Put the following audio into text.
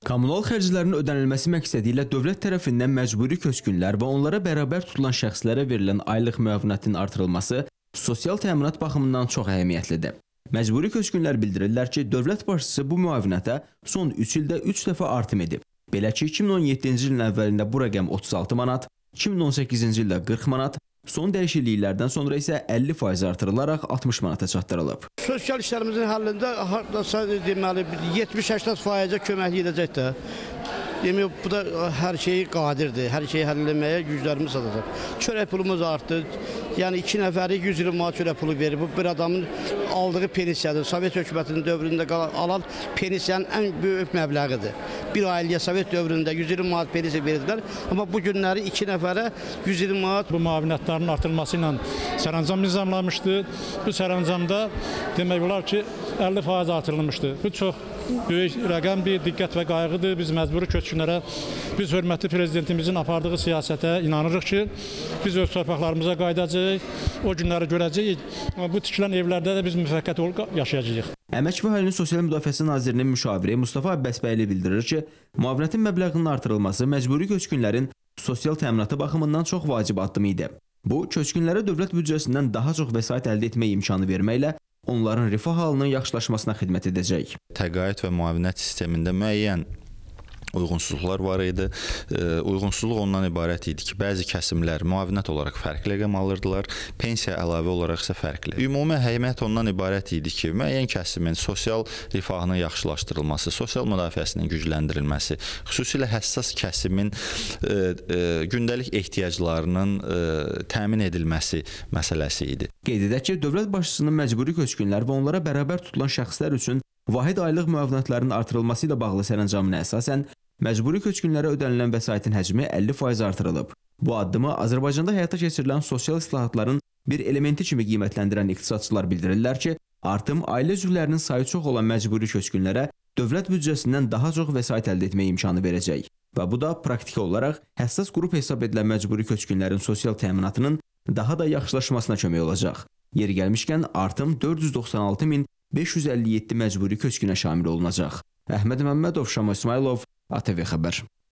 Kommunal xərclərin ödənilməsi məqsədi ilə dövlət tərəfindən məcburi köçkünlər və onlara bərabər tutulan şəxslərə verilən aylıq müavinətin artırılması sosial təminat baxımından çox əhəmiyyətlidir. Məcburi köçkünlər bildirirlər ki, dövlət başçısı bu müavinətə son 3 ildə 3 dəfə artım edib. Belə ki, 2017-ci ilin əvvəlində bu rəqəm 36 manat, 2018-ci ildə 40 manat, son dəyişikliklərdən sonra isə 50% artırılaraq 60 manata çatdırılıb. Sosial işlərimizin həllində hardasa deməli 70-80% köməklik edəcək də. Demək bu da hər şeyi qadirdir. Hər şeyi həll etməyə güclərimiz çatacaq. Çörək pulumuz artdı. Yəni 2 nəfəri 120 manat çörək pulu verir. Bu bir adamın aldığı pensiyadır. Sovet hökumətinin dövründə alan pensiyanın ən böyük məbləğidir. Bir ailəyə Sovet dövründə 120 manat pensiya verirdilər. Amma bu günləri 2 nəfərə 120 manat Bu müavinətlərin artırılması ilə sərəncam nizamlanmışdı. Bu sərəncamda demək olar ki, 50% artırılmışdı. Bu çox böyük rəqəm bir diqqət və qayğıdır. Biz məcburi köçkünlərə, biz hörmətli prezidentimizin apardığı siyasətə inanırıq ki, biz öz torpaqlarımıza qayıdacağıq, o günləri görəcəyik. Bu tikilən evlərdə də biz müvəqqəti olub yaşayacağıq. Əmək və Əhalinin Sosial Müdafiəsi Nazirinin müşaviri Mustafa Abbasbəyli bildirir ki, müavinətin məbləğinin artırılması məcburi köçkünlərin sosial təminatı baxımından çox vacib addım idi. Bu, köçkünlərə dövlət büdcəsindən daha çox vəsait əldə etmək imkanı verməklə onların rifah halının yaxşılaşmasına xidmət edəcək. Təqaüd və müavinət sistemində müəyyən uyğunsuzluqlar var idi. E, uyğunsuzluq ondan ibarət idi ki, bəzi kəsimlər müavinət olaraq fərqli rəqəm alırdılar, pensiya əlavə olaraq isə fərqli. Ümumi əhəmiyyət ondan ibarət idi ki, müəyyən kəsimin sosial rifahının yaxşılaşdırılması, sosial müdafiəsinin gücləndirilməsi, xüsusilə həssas kəsimin e, e, gündəlik ehtiyaclarının e, təmin edilməsi məsələsi idi. Qeyd edək ki, dövlət başçısının məcburi köçkünlər və onlara bərabər tutulan şəxslər üçün vahid aylıq müavinətlərin artırılması ilə bağlı sərəncamına əsasən məcburi köçkünlərə ödənilən vəsaitin həcmi 50% artırılıb. Bu addımı Azərbaycanda həyata keçirilən sosial islahatların bir elementi kimi qiymətləndirən iqtisadçılar bildirirlər ki, artım ailə üzvlərinin sayı çox olan məcburi köçkünlərə dövlət büdcəsindən daha çox vəsait əldə etmək imkanı verəcək. Və bu da praktiki olaraq həssas qrup hesab edilən məcburi köçkünlərin sosial təminatının daha da yaxşılaşmasına kömək olacaq. Yeri gəlmişkən artım 496 min 557 məcburi köçkünə şamil olunacaq. Əhməd Məmmədov, Şama İsmailov, ATV Rappers.